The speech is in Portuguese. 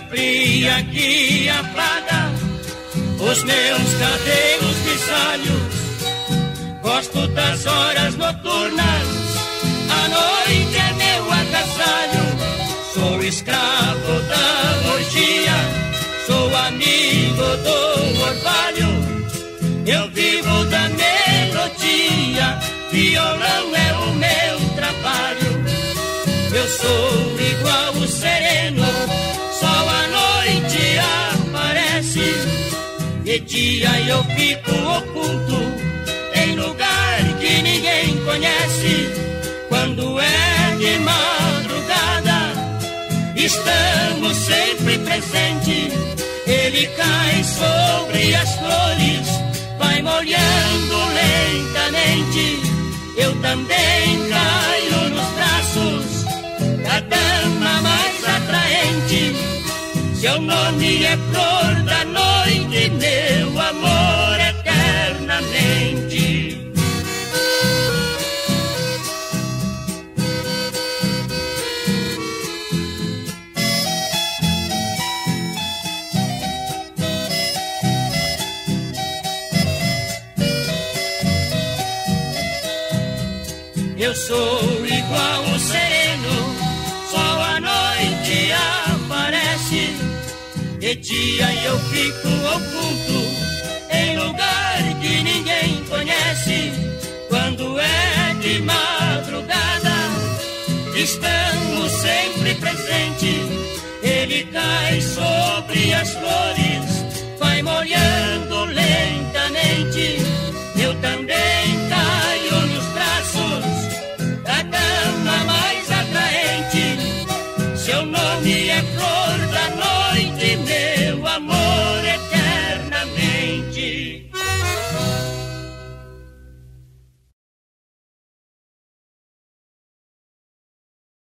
fria que apaga os meus cabelos grisalhos. Gosto das horas noturnas, a noite é meu agasalho. Sou escravo da orgia, sou amigo do orvalho. Eu vivo da melodia, violão é o meu trabalho. Eu sou dia eu fico oculto em lugar que ninguém conhece. Quando é de madrugada, estamos sempre presentes. Ele cai sobre as flores, vai molhando lentamente. Eu também caio nos braços da dama mais atraente. Seu nome é Flor Eu sou igual o sereno, só a noite aparece de dia eu fico oculto em lugar que ninguém conhece. Quando é de madrugada, estamos sempre presentes. Ele cai sobre as flores money and